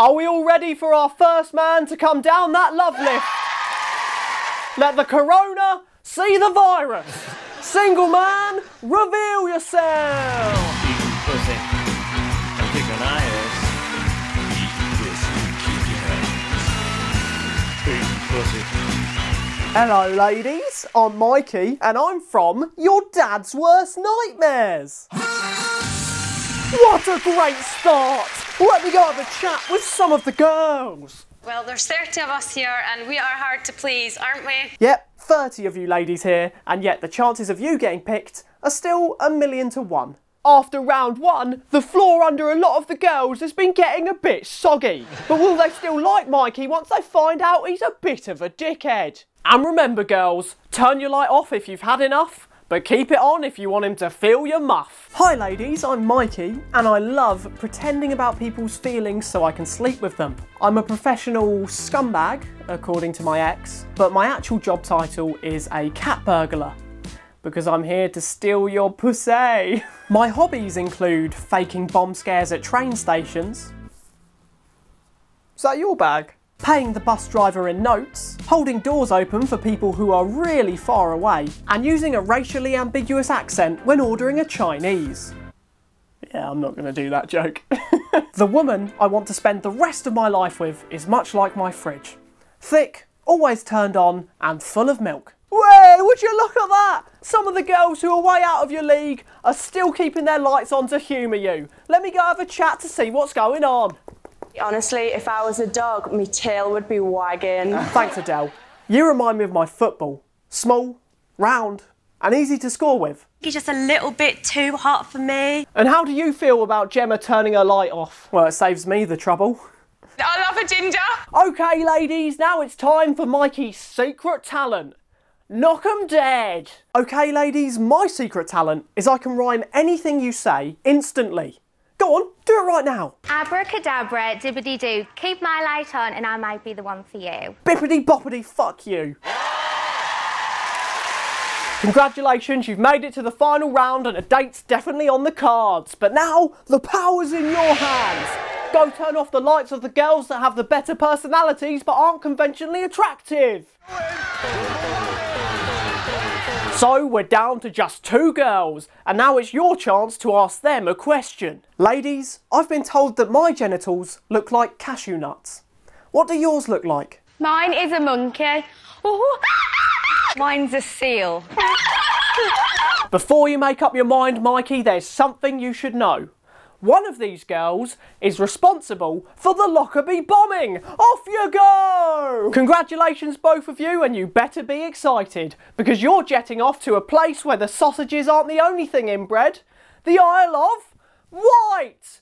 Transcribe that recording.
Are we all ready for our first man to come down that love lift? Let the corona see the virus. Single man, reveal yourself. Hello, ladies. I'm Mikey, and I'm from Your Dad's Worst Nightmares. What a great start! Let me go have a chat with some of the girls. Well, there's 30 of us here and we are hard to please, aren't we? Yep, 30 of you ladies here, and yet the chances of you getting picked are still a million to one. After round one, the floor under a lot of the girls has been getting a bit soggy. But will they still like Mikey once they find out he's a bit of a dickhead? And remember, girls, turn your light off if you've had enough, but keep it on if you want him to feel your muff. Hi, ladies, I'm Mikey, and I love pretending about people's feelings so I can sleep with them. I'm a professional scumbag, according to my ex, but my actual job title is a cat burglar because I'm here to steal your pussy. My hobbies include faking bomb scares at train stations. Is that your bag? Paying the bus driver in notes, holding doors open for people who are really far away, and using a racially ambiguous accent when ordering a Chinese. Yeah, I'm not going to do that joke. the woman I want to spend the rest of my life with is much like my fridge. Thick, always turned on, and full of milk. Way, would you look at that? Some of the girls who are way out of your league are still keeping their lights on to humour you. Let me go have a chat to see what's going on. Honestly, if I was a dog, my tail would be wagging. Thanks, Adele. You remind me of my football. Small, round, and easy to score with. He's just a little bit too hot for me. And how do you feel about Gemma turning her light off? Well, it saves me the trouble. I love a ginger. Okay, ladies, now it's time for Mikey's secret talent. Knock 'em dead. Okay, ladies, my secret talent is I can rhyme anything you say instantly. Go on, do it right now. Abracadabra, dibbity doo. Keep my light on, and I might be the one for you. Bippity boppity fuck you. Congratulations, you've made it to the final round and a date's definitely on the cards. But now, the power's in your hands. Go turn off the lights of the girls that have the better personalities but aren't conventionally attractive. So we're down to just two girls, and now it's your chance to ask them a question. Ladies, I've been told that my genitals look like cashew nuts. What do yours look like? Mine is a monkey. Mine's a seal. Before you make up your mind, Mikey, there's something you should know. One of these girls is responsible for the Lockerbie bombing. Off you go! Congratulations, both of you, and you better be excited because you're jetting off to a place where the sausages aren't the only thing inbred. The Isle of Wight!